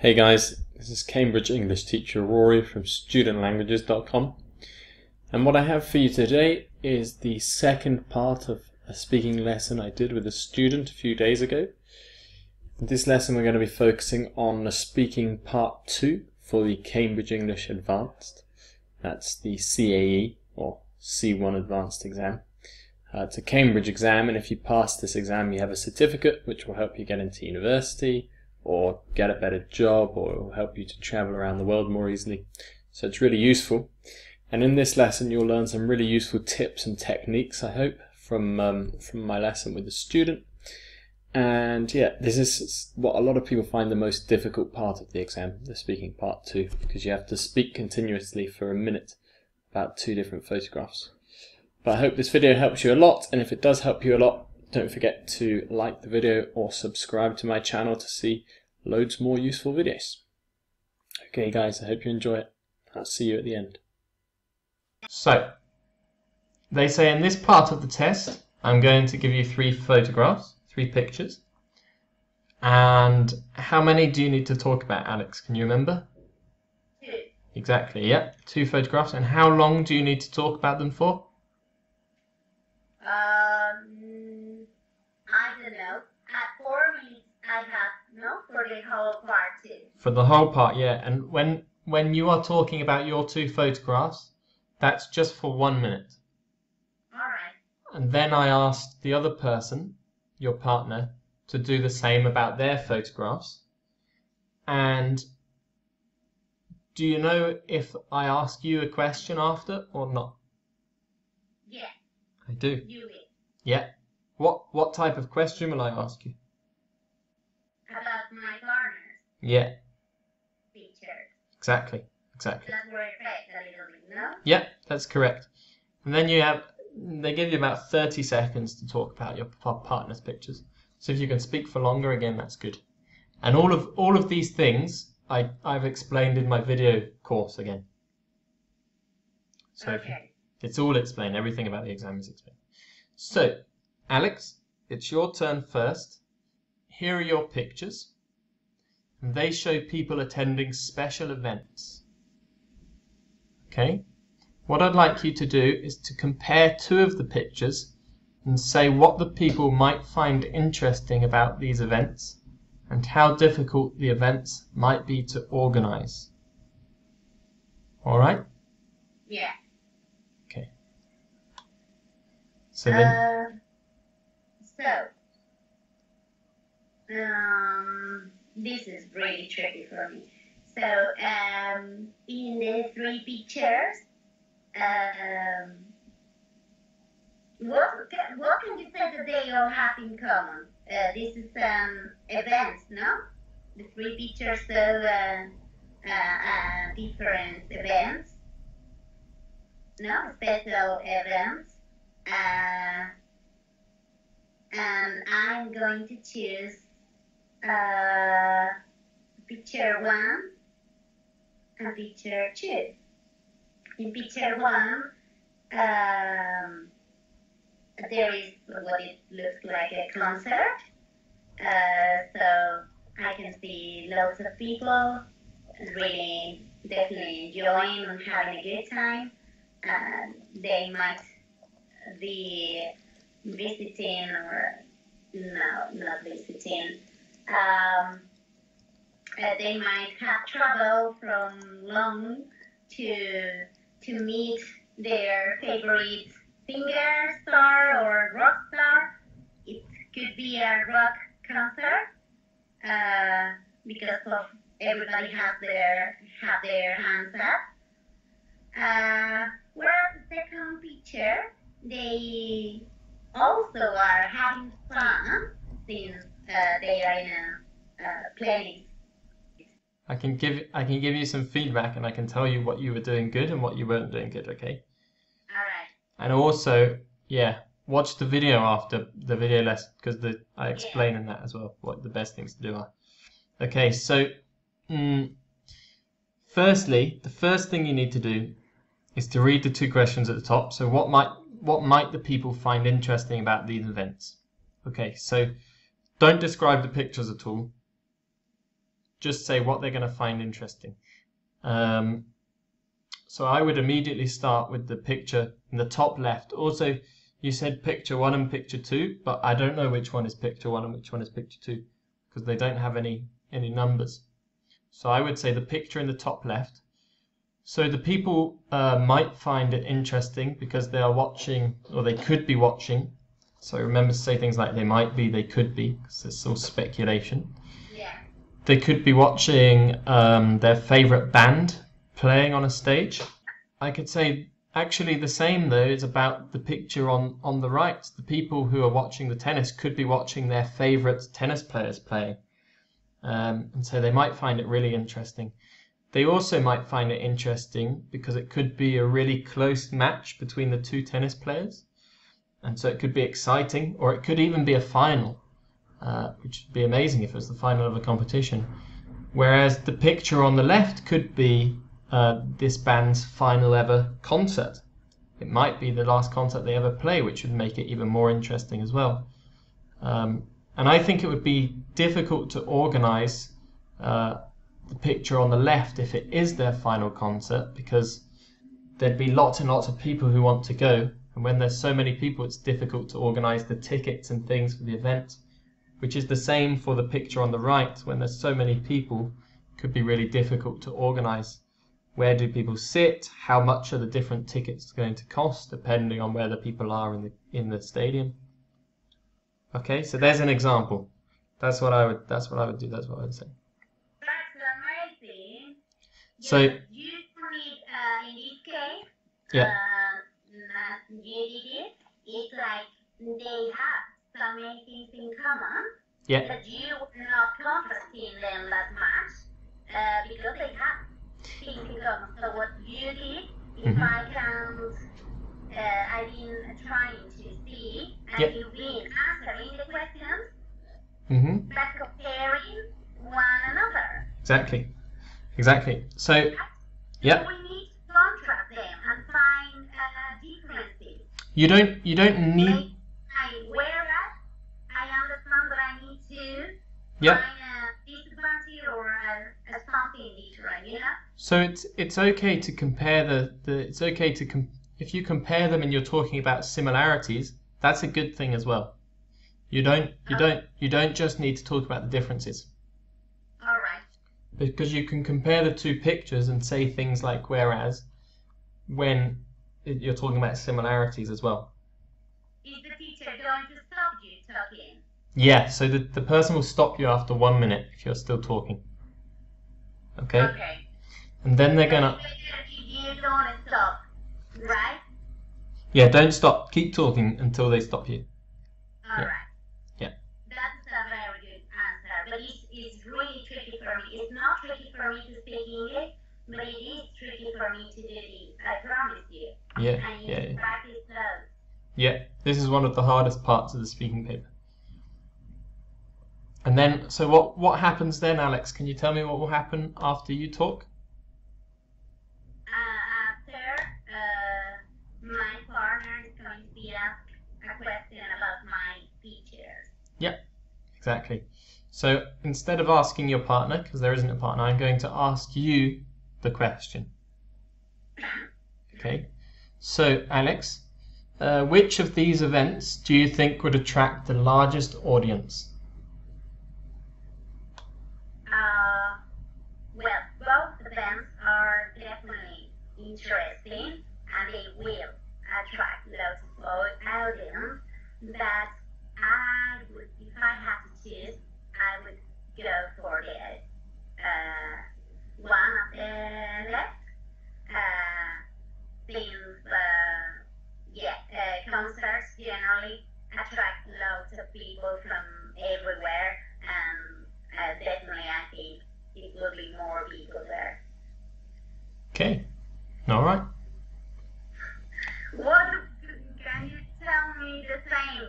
Hey guys, this is Cambridge English teacher Rory from studentlanguages.com and what I have for you today is the second part of a speaking lesson I did with a student a few days ago. In this lesson we're going to be focusing on the speaking part 2 for the Cambridge English Advanced. That's the CAE or C1 Advanced exam. Uh, it's a Cambridge exam and if you pass this exam you have a certificate which will help you get into university or get a better job or it will help you to travel around the world more easily. So it's really useful. And in this lesson you'll learn some really useful tips and techniques, I hope, from, um, from my lesson with the student. And yeah, this is what a lot of people find the most difficult part of the exam, the speaking part two, because you have to speak continuously for a minute about two different photographs. But I hope this video helps you a lot, and if it does help you a lot, don't forget to like the video or subscribe to my channel to see loads more useful videos. Okay guys, I hope you enjoy it. I'll see you at the end. So, they say in this part of the test, I'm going to give you three photographs, three pictures. And how many do you need to talk about, Alex? Can you remember? Two. Exactly, yeah. Two photographs. And how long do you need to talk about them for? Um, I don't know. At four minutes, no for the whole part too. For the whole part, yeah. And when when you are talking about your two photographs, that's just for one minute. All right. And then I asked the other person, your partner, to do the same about their photographs. And do you know if I ask you a question after or not? Yeah, I do. you will. Yeah. What what type of question will I ask you? About my partner's Yeah, pictures. exactly. Exactly. That's where it fades a little bit, no? Yeah, that's correct. And then you have they give you about 30 seconds to talk about your partner's pictures. So if you can speak for longer again, that's good. And all of all of these things I I've explained in my video course again. So Okay. it's all explained. Everything about the exam is explained. So, Alex, it's your turn first. Here are your pictures. And they show people attending special events. Okay? What I'd like you to do is to compare two of the pictures and say what the people might find interesting about these events and how difficult the events might be to organize. All right? Yeah. Okay. So then Uh, so, um, this is really tricky for me. So, um, in the three pictures, um, what can, what can you say that they all have in common? Uh, this is um, events, no? The three pictures show uh, uh, uh, different events, no? Special events. Uh, and I'm going to choose uh, picture one and picture two. In picture one, um, there is what it looks like a concert. Uh, so I can see lots of people really definitely enjoying and having a good time. Uh, they might be visiting or no, not visiting. Um, uh, they might have traveled from long to to meet their favorite singer, star, or rock star. It could be a rock concert uh, because of everybody has their have their hands up. Uh, whereas the second picture they also are having fun since they are in a uh, playing. I can give I can give you some feedback and I can tell you what you were doing good and what you weren't doing good, okay? All right. And also, yeah, watch the video after the video lesson because the I explain in that as well what the best things to do are. Okay, so mm, firstly, the first thing you need to do is to read the two questions at the top. So what might what might the people find interesting about these events? Okay, so don't describe the pictures at all. just say what they're going to find interesting. Um, so I would immediately start with the picture in the top left. Also, you said picture one and picture two, but I don't know which one is picture one and which one is picture two because they don't have any any numbers. So I would say the picture in the top left. So the people uh, might find it interesting because they are watching, or they could be watching. So remember to say things like they might be, they could be, because it's all speculation. Yeah. They could be watching um, their favorite band playing on a stage. I could say actually the same though is about the picture on on the right. The people who are watching the tennis could be watching their favorite tennis players playing, um, and so they might find it really interesting. They also might find it interesting because it could be a really close match between the two tennis players, and so it could be exciting, or it could even be a final, uh, which would be amazing if it was the final of a competition. Whereas the picture on the left could be uh, this band's final ever concert. It might be the last concert they ever play, which would make it even more interesting as well. Um, and I think it would be difficult to organize uh, the picture on the left if it is their final concert because there'd be lots and lots of people who want to go. And when there's so many people, it's difficult to organize the tickets and things for the event, which is the same for the picture on the right. When there's so many people, it could be really difficult to organize where do people sit, how much are the different tickets going to cost, depending on where the people are in the in the stadium. Okay, so there's an example. That's what I would. That's what I would do. That's what I would say. That's amazing. So- you, need, uh, in this case, Yeah. it. It's like they have so many things in common, Yeah. but you were not interested in them that much uh, because they have things in common. So what you did, if Mhm. I can, uh, I've been trying to see, and you've been answering the questions, Mhm. but comparing one another. Exactly. Exactly. So, yeah. You don't. You don't need. I, whereas I understand that I need to Yeah. find a disadvantage or a, a something different, you know? So it's it's okay to compare the the. It's okay to com- if you compare them and you're talking about similarities. That's a good thing as well. You don't. You oh. don't. You don't just need to talk about the differences. All right. because you can compare the two pictures and say things like whereas when you're talking about similarities as well. Is the teacher going to stop you talking? Yeah, so the, the person will stop you after one minute if you're still talking. Okay? Okay. And then they're gonna you don't stop, right? Yeah, don't stop. Keep talking until they stop you. All Yeah. right. Yeah. That's a very good answer, but it's, it's really tricky for me. It's not tricky for me to speak English, but it is tricky for me to do this. I promise you. Yeah, yeah, yeah. Yeah, this is one of the hardest parts of the speaking paper. And then, so what what happens then, Alex? Can you tell me what will happen after you talk? Uh, after, uh, my partner is going to be asked a question about my features. Yeah, exactly. So instead of asking your partner, because there isn't a partner, I'm going to ask you the question. Okay. So, Alex, uh, which of these events do you think would attract the largest audience? Uh, well, both events are definitely interesting and they will attract lots of au- audience. But I would, if I had to choose, I would go for the uh, one of the left. Uh, since uh, yeah, uh, concerts generally attract lots of people from everywhere, and uh, definitely I think it will be more people there. Okay. All right. What can you tell me the same,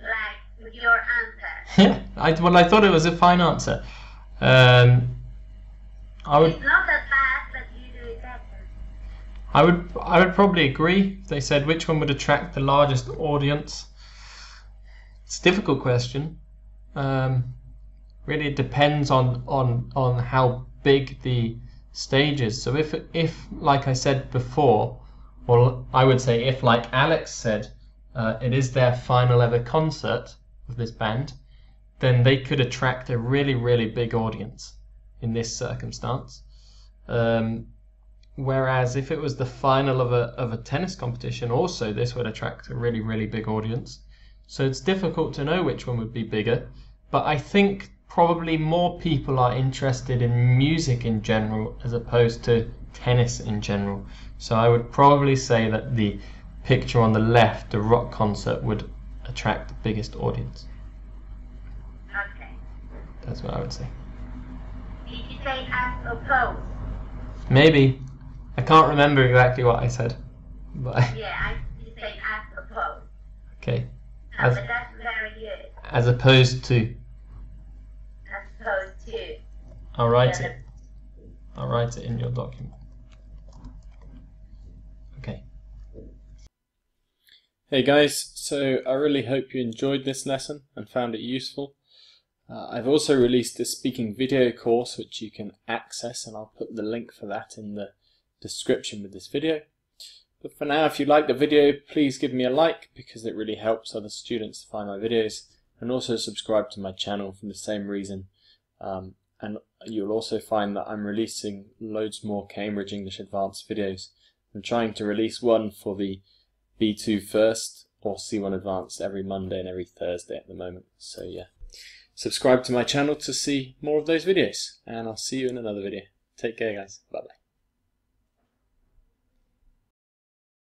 like with your answer? Yeah, I, well, I thought it was a fine answer. Um, I would It's not that bad, but you do it better. I would I would probably agree. If they said which one would attract the largest audience. It's a difficult question. Um, really it depends on on on how big the stage is. So if if like I said before, or I would say if like Alex said, uh, it is their final ever concert of this band, then they could attract a really really big audience in this circumstance. Um, whereas if it was the final of a of a tennis competition, also this would attract a really really big audience. So it's difficult to know which one would be bigger, but I think probably more people are interested in music in general as opposed to tennis in general. So I would probably say that the picture on the left, the rock concert, would attract the biggest audience. Okay. That's what I would say. Did you say as opposed? Maybe. I can't remember exactly what I said. But Yeah, I you say as opposed. okay. No, As- but that's very good. As opposed to As opposed to. I'll write it I'll write it in your document. Okay. Hey guys, so I really hope you enjoyed this lesson and found it useful. Uh, I've also released a speaking video course which you can access and I'll put the link for that in the description with this video. But for now, if you like the video, please give me a like because it really helps other students to find my videos and also subscribe to my channel for the same reason. Um, and you'll also find that I'm releasing loads more Cambridge English Advanced videos. I'm trying to release one for the B2 first or C1 Advanced every Monday and every Thursday at the moment. So yeah, subscribe to my channel to see more of those videos and I'll see you in another video. Take care guys. Bye bye.